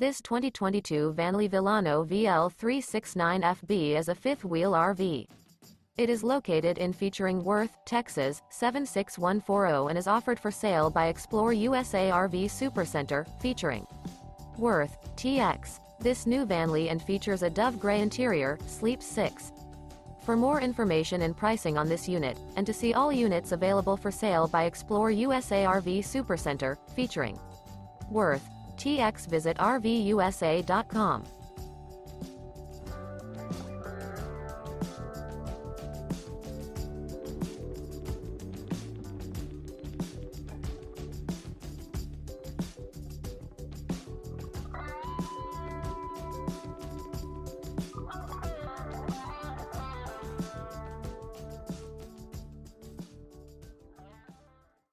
This 2022 Vanleigh Vilano VL369FB is a fifth-wheel RV. It is located in featuring Worth, Texas, 76140 and is offered for sale by Explore USA RV Supercenter, featuring Worth, TX. This new Vanleigh and features a dove gray interior, sleeps 6. For more information and pricing on this unit, and to see all units available for sale by Explore USA RV Supercenter, featuring Worth, TX visit RVUSA.com.